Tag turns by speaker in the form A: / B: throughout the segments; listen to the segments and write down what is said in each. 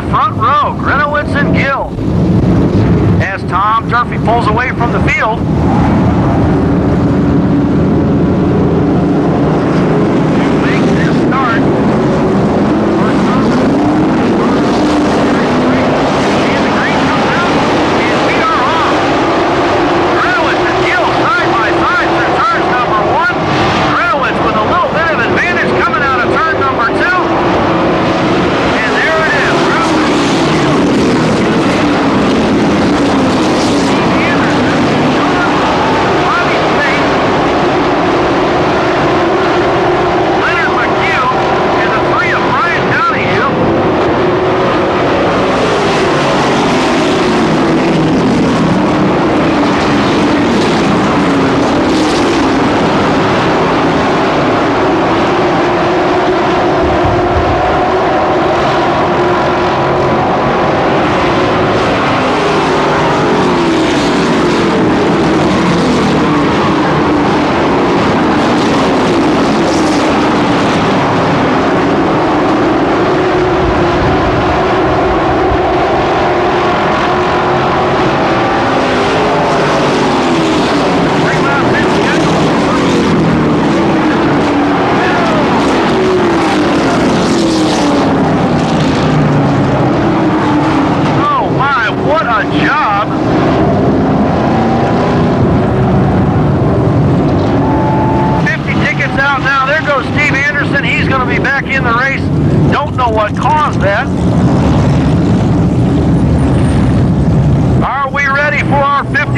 A: your front row, Grenowitz and Gill. As Tom Durfee pulls away from the field,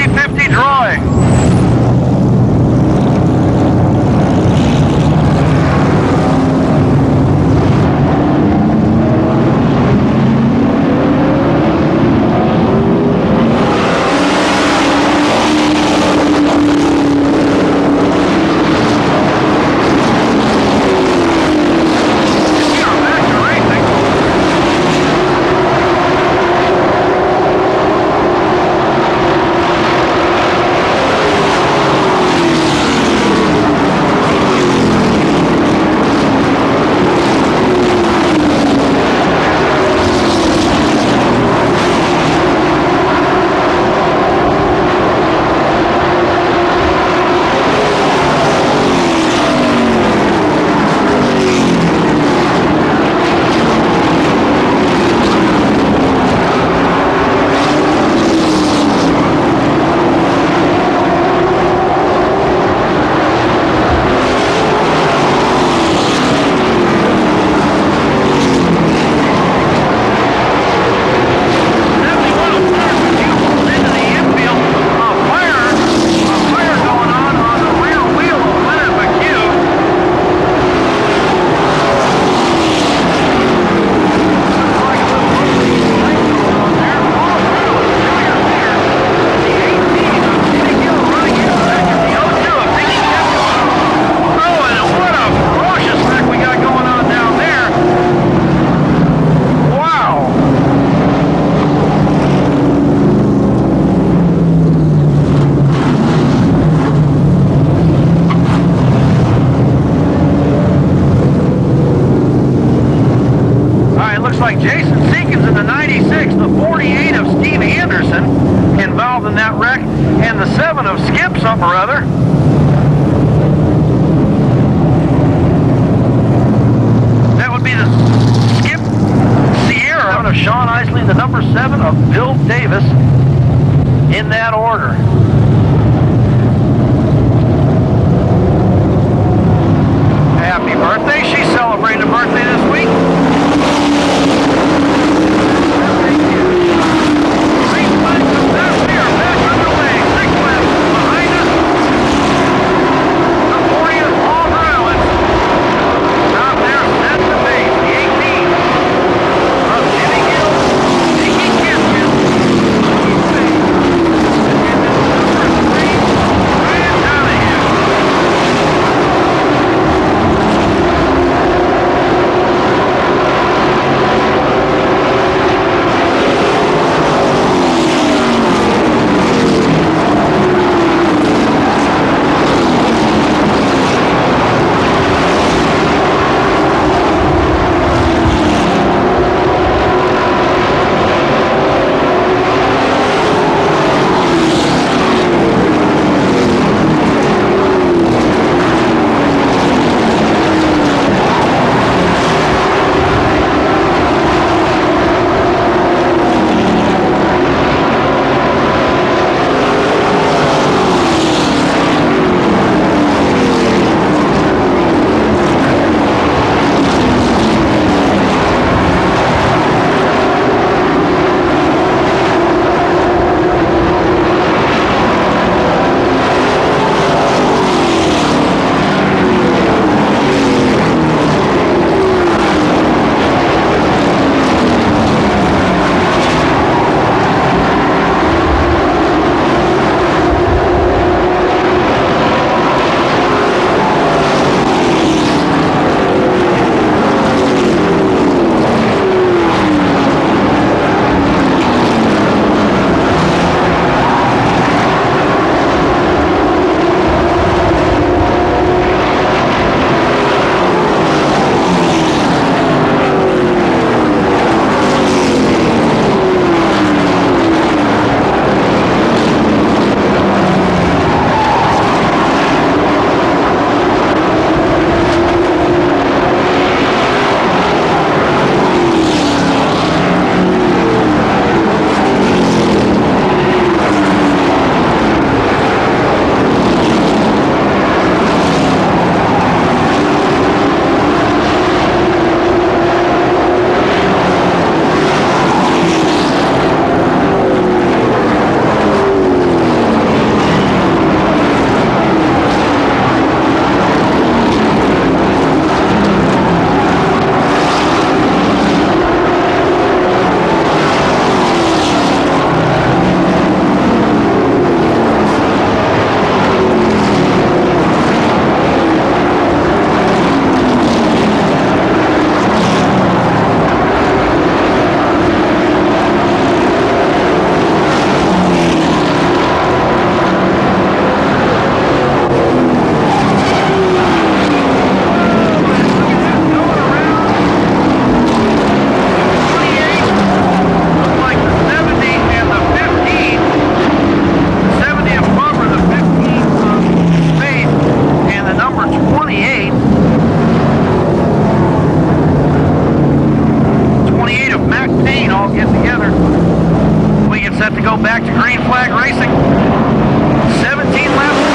A: 50-50 drawing. 48 of Steve Anderson involved in that wreck, and the 7 of Skip something or other. That would be the Skip Sierra of Sean Isley, the number 7 of Bill Davis, in that order. get together. We get set to go back to green flag racing. 17 laps